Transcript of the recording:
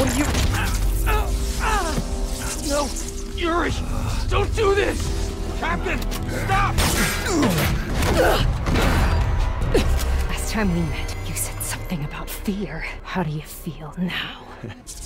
What are you... No! Yuri! Don't do this! Captain! Stop! Last time we met, you said something about fear. How do you feel now?